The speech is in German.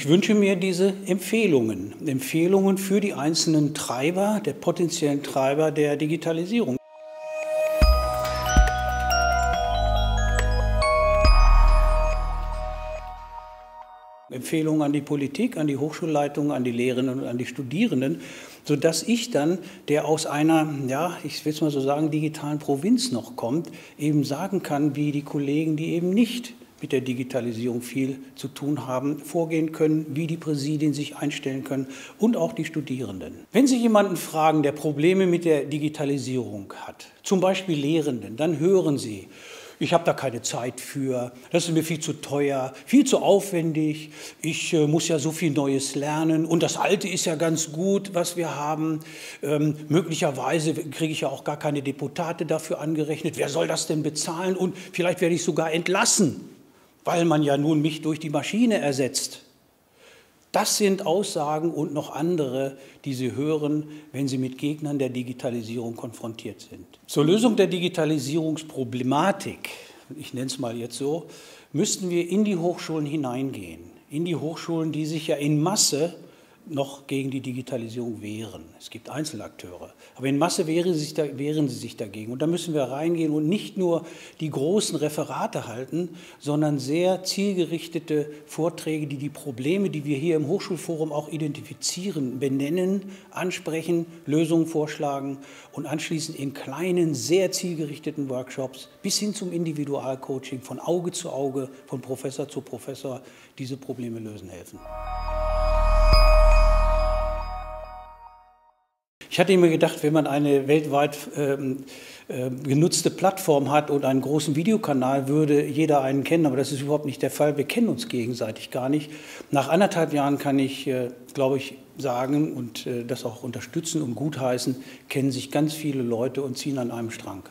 Ich wünsche mir diese Empfehlungen, Empfehlungen für die einzelnen Treiber, der potenziellen Treiber der Digitalisierung. Empfehlungen an die Politik, an die Hochschulleitungen, an die Lehrerinnen und an die Studierenden, sodass ich dann, der aus einer, ja, ich will es mal so sagen, digitalen Provinz noch kommt, eben sagen kann, wie die Kollegen, die eben nicht mit der Digitalisierung viel zu tun haben, vorgehen können, wie die Präsidien sich einstellen können und auch die Studierenden. Wenn Sie jemanden fragen, der Probleme mit der Digitalisierung hat, zum Beispiel Lehrenden, dann hören Sie, ich habe da keine Zeit für, das ist mir viel zu teuer, viel zu aufwendig, ich äh, muss ja so viel Neues lernen und das Alte ist ja ganz gut, was wir haben. Ähm, möglicherweise kriege ich ja auch gar keine Deputate dafür angerechnet. Wer soll das denn bezahlen? Und vielleicht werde ich sogar entlassen, weil man ja nun mich durch die Maschine ersetzt. Das sind Aussagen und noch andere, die Sie hören, wenn Sie mit Gegnern der Digitalisierung konfrontiert sind. Zur Lösung der Digitalisierungsproblematik, ich nenne es mal jetzt so, müssten wir in die Hochschulen hineingehen. In die Hochschulen, die sich ja in Masse noch gegen die Digitalisierung wehren. Es gibt Einzelakteure. Aber in Masse wehren sie, sich da, wehren sie sich dagegen. Und da müssen wir reingehen und nicht nur die großen Referate halten, sondern sehr zielgerichtete Vorträge, die die Probleme, die wir hier im Hochschulforum auch identifizieren, benennen, ansprechen, Lösungen vorschlagen und anschließend in kleinen, sehr zielgerichteten Workshops bis hin zum Individualcoaching von Auge zu Auge, von Professor zu Professor diese Probleme lösen helfen. Ich hatte immer gedacht, wenn man eine weltweit ähm, äh, genutzte Plattform hat und einen großen Videokanal, würde jeder einen kennen. Aber das ist überhaupt nicht der Fall. Wir kennen uns gegenseitig gar nicht. Nach anderthalb Jahren kann ich, äh, glaube ich, sagen und äh, das auch unterstützen und gutheißen, kennen sich ganz viele Leute und ziehen an einem Strang.